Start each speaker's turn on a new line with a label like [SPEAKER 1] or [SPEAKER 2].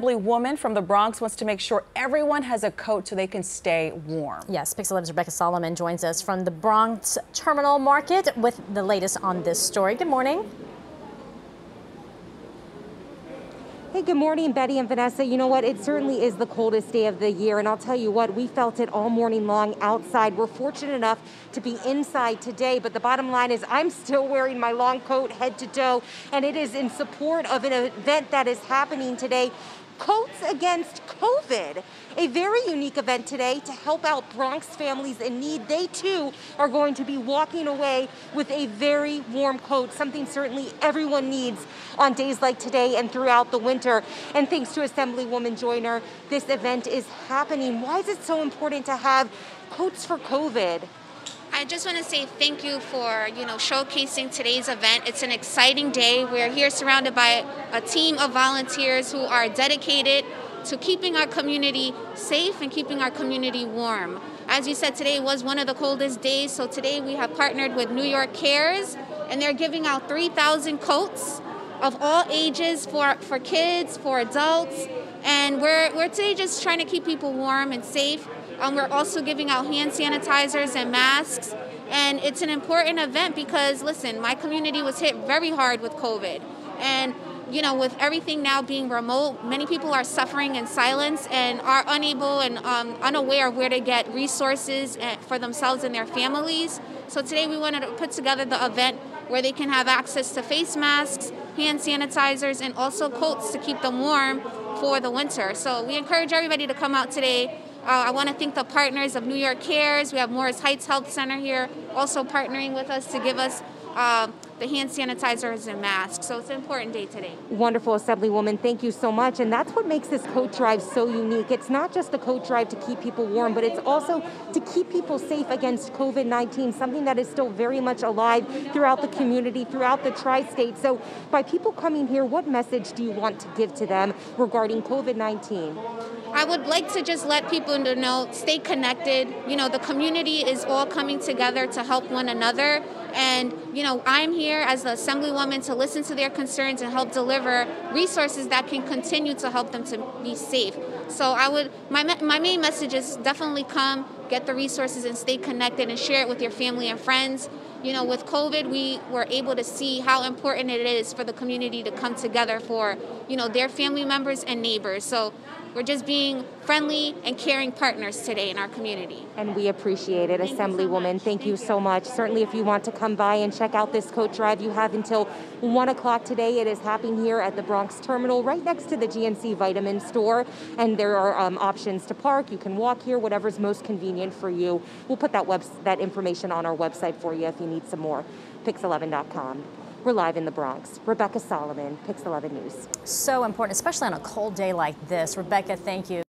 [SPEAKER 1] woman from the Bronx wants to make sure everyone has a coat so they can stay warm.
[SPEAKER 2] Yes, Pix 11's Rebecca Solomon joins us from the Bronx Terminal Market with the latest on this story. Good morning.
[SPEAKER 3] Hey, good morning, Betty and Vanessa. You know what? It certainly is the coldest day of the year, and I'll tell you what, we felt it all morning long outside. We're fortunate enough to be inside today, but the bottom line is I'm still wearing my long coat head to toe, and it is in support of an event that is happening today Coats Against COVID, a very unique event today to help out Bronx families in need. They too are going to be walking away with a very warm coat, something certainly everyone needs on days like today and throughout the winter. And thanks to Assemblywoman Joyner, this event is happening. Why is it so important to have coats for COVID?
[SPEAKER 4] I just want to say thank you for you know showcasing today's event. It's an exciting day. We're here surrounded by a team of volunteers who are dedicated to keeping our community safe and keeping our community warm. As you said, today was one of the coldest days, so today we have partnered with New York Cares, and they're giving out 3,000 coats of all ages for, for kids, for adults, and we're, we're today just trying to keep people warm and safe. Um, we're also giving out hand sanitizers and masks. And it's an important event because, listen, my community was hit very hard with COVID. And, you know, with everything now being remote, many people are suffering in silence and are unable and um, unaware of where to get resources eh, for themselves and their families. So today we wanted to put together the event where they can have access to face masks, hand sanitizers, and also coats to keep them warm for the winter. So we encourage everybody to come out today uh, I want to thank the partners of New York Cares. We have Morris Heights Health Center here also partnering with us to give us uh, the hand sanitizers and masks. So it's an important day today.
[SPEAKER 3] Wonderful, Assemblywoman. Thank you so much. And that's what makes this coat drive so unique. It's not just the coat drive to keep people warm, but it's also to keep people safe against COVID 19, something that is still very much alive throughout the community, throughout the tri state. So, by people coming here, what message do you want to give to them regarding COVID 19?
[SPEAKER 4] I would like to just let people know stay connected. You know, the community is all coming together to help one another. And, you know, I'm here as the Assemblywoman to listen to their concerns and help deliver resources that can continue to help them to be safe. So I would, my, my main message is definitely come, get the resources and stay connected and share it with your family and friends. You know, with COVID, we were able to see how important it is for the community to come together for, you know, their family members and neighbors. So we're just being friendly and caring partners today in our community.
[SPEAKER 3] And we appreciate it, Assemblywoman. Thank, Thank you so much. Certainly, if you want to come by and check out this coat drive, you have until 1 o'clock today. It is happening here at the Bronx Terminal, right next to the GNC Vitamin Store. And there are um, options to park. You can walk here, whatever's most convenient for you. We'll put that, web- that information on our website for you if you need some more. Pix11.com. We're live in the Bronx. Rebecca Solomon, Pix 11 News.
[SPEAKER 2] So important, especially on a cold day like this. Rebecca, thank you.